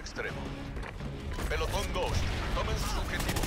extremo. Pelotón Ghost, tomen sus objetivos.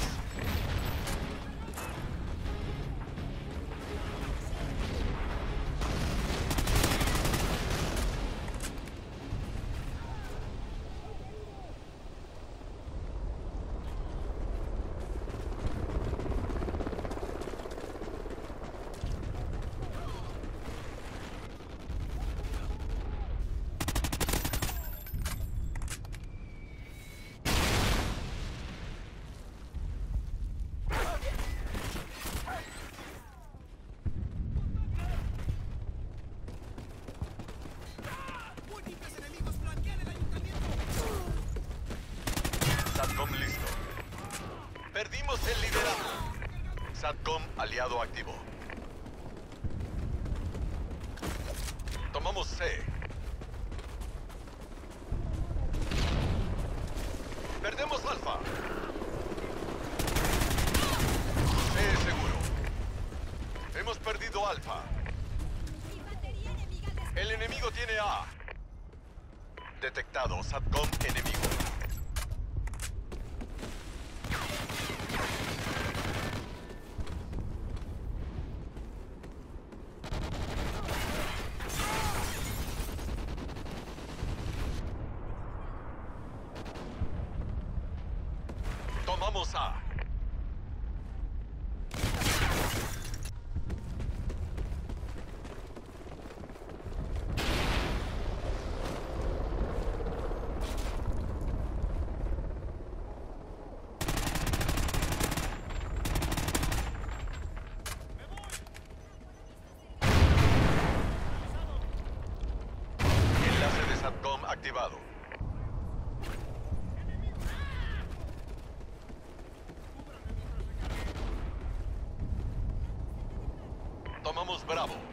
¡Múltiples enemigos flanquean el ayuntamiento! SATCOM listo. Perdimos el liderazgo. SATCOM aliado activo. Tomamos C. Perdemos Alfa. C seguro. Hemos perdido Alfa. El enemigo tiene A. Detectado SATCOM enemigo. Tomamos A. Enlace de SATCOM activado. Tomamos Bravo.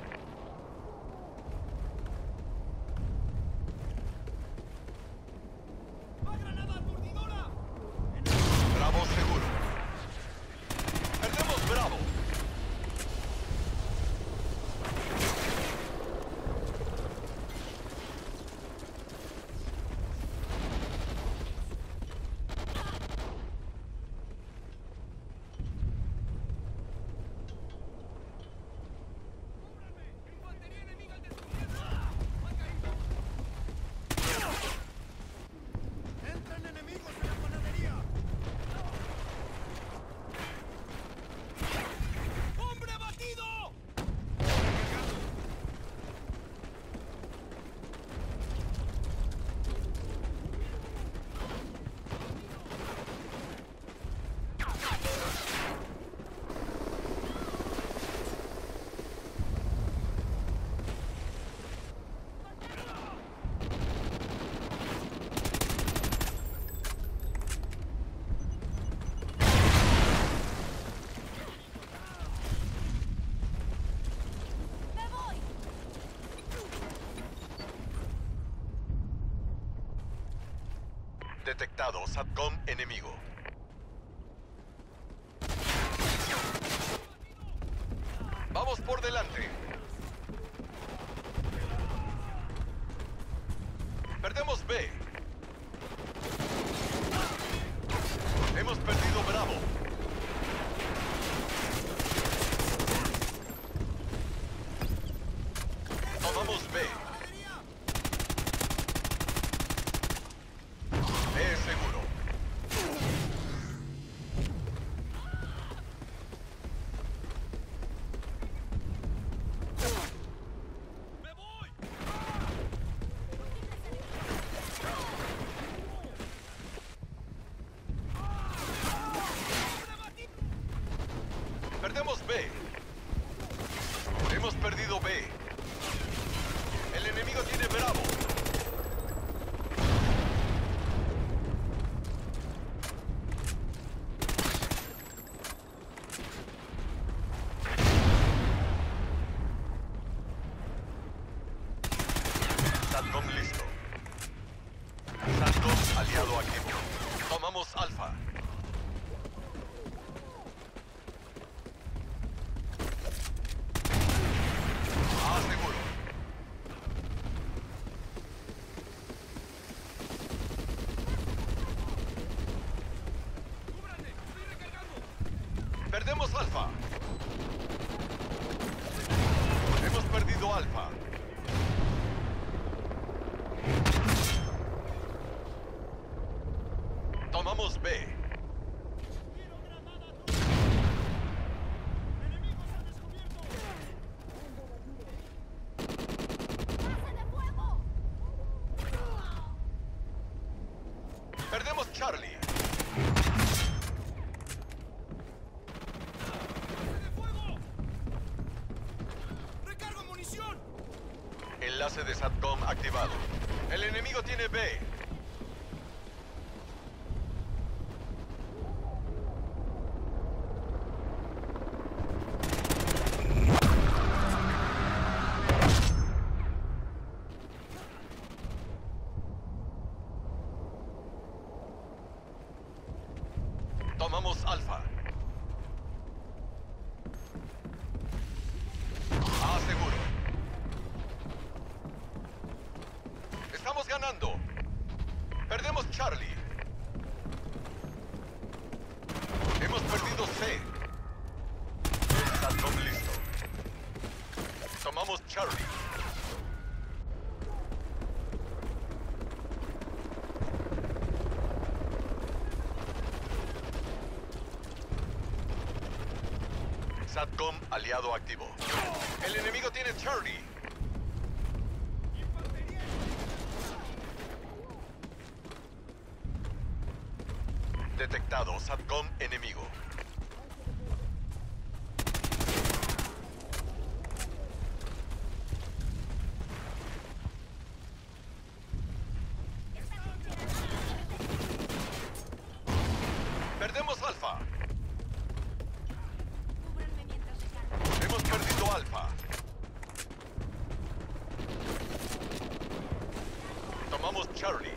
Detectado SATCOM enemigo. Vamos por delante. Perdemos B. Alfa. Hemos perdido Alfa. Tomamos B. Perdemos Charlie. Enlace de SATCOM activado. El enemigo tiene B. Tomamos Alfa. A seguro. Estamos ganando. Perdemos Charlie. Hemos perdido C. Satcom listo. Tomamos Charlie. Satcom aliado activo. El enemigo tiene Charlie. Detectado SATCOM enemigo. Perdemos Alfa. Cúbranme mientras recargo. Hemos perdido Alfa. Tomamos Charlie.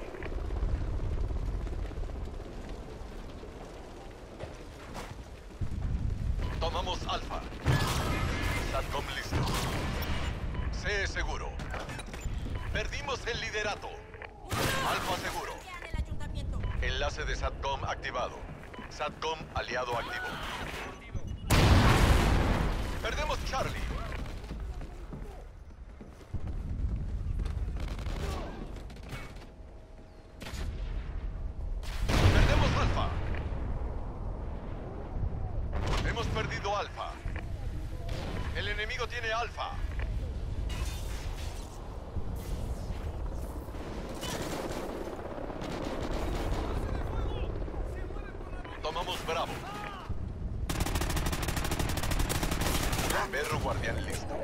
Tomamos Alfa. Satcom listo. C seguro. Perdimos el liderato. Alfa seguro. Enlace de SATCOM activado. SATCOM aliado activo. Perdemos Charlie. Perdemos Alfa. Hemos perdido Alfa. El enemigo tiene Alfa. Bravo. Perro guardián listo.